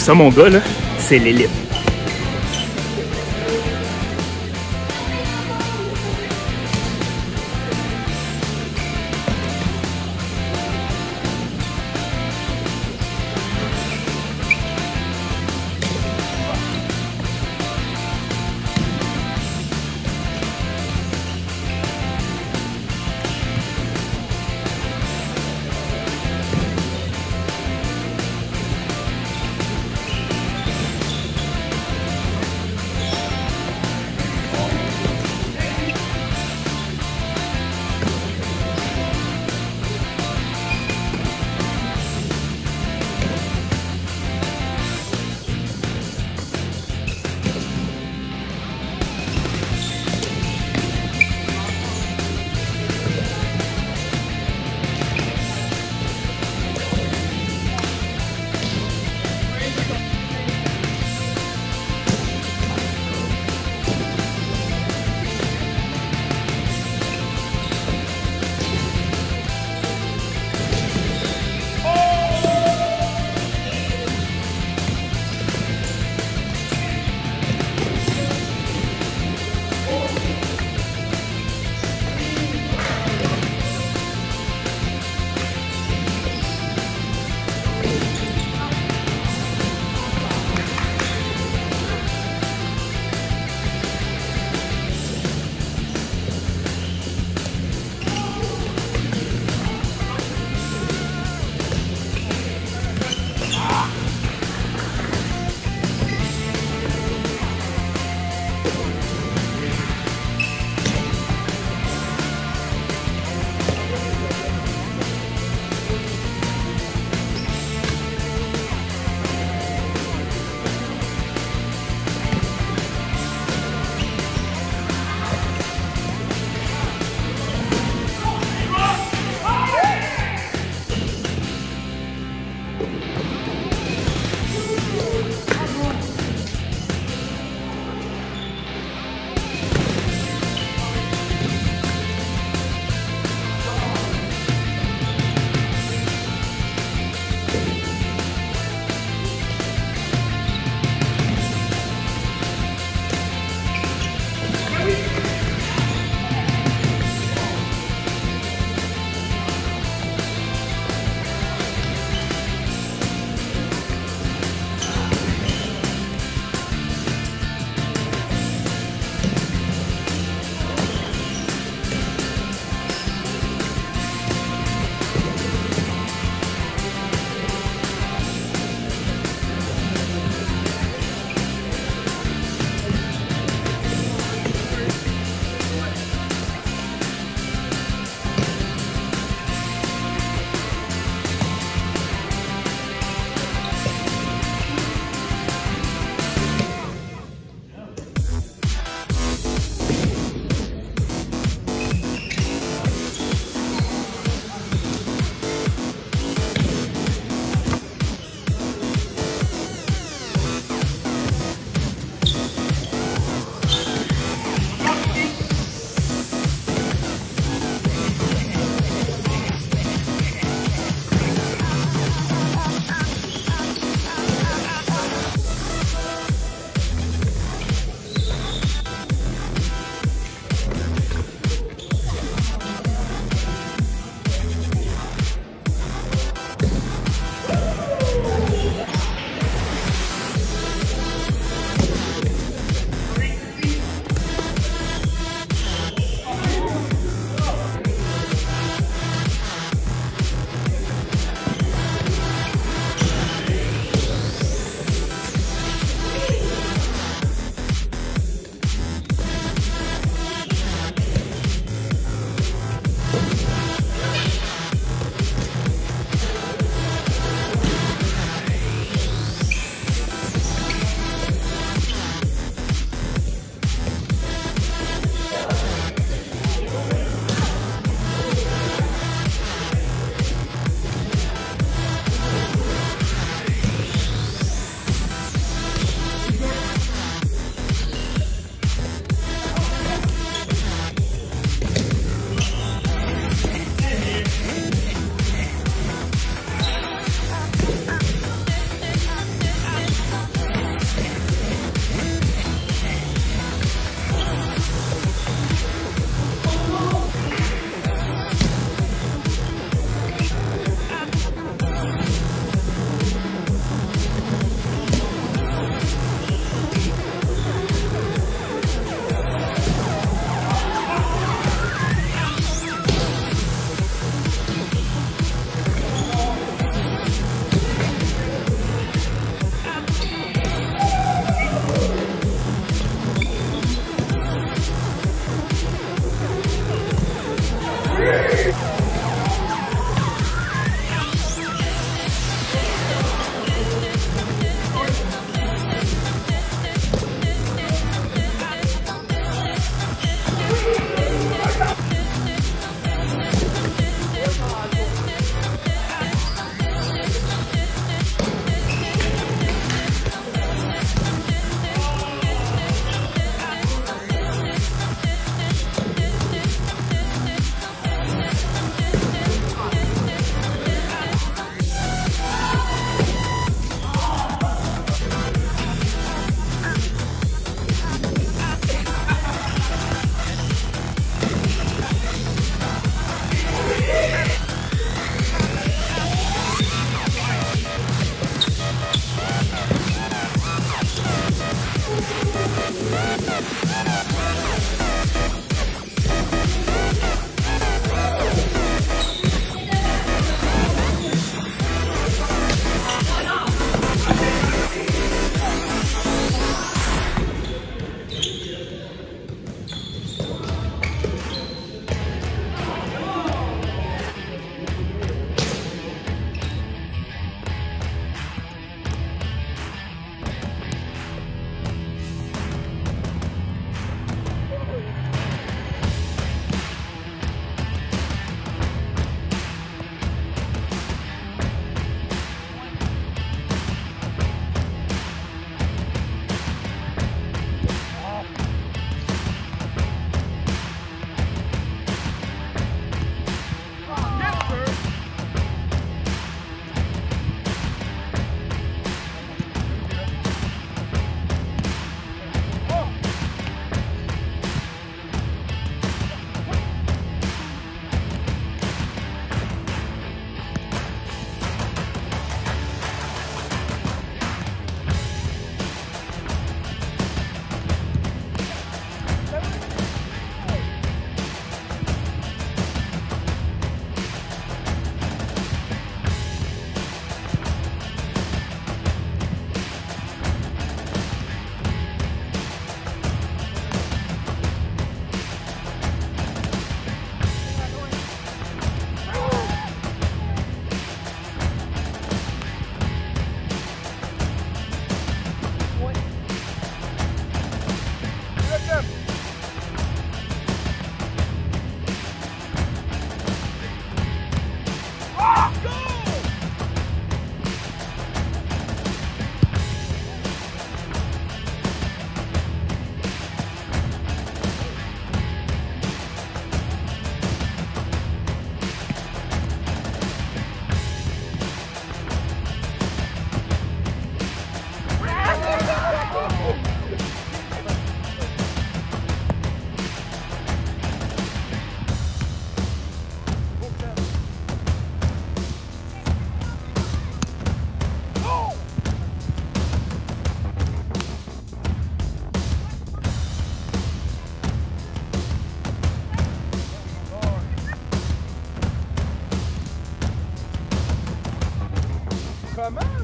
ça, mon gars, là, c'est l'élite. main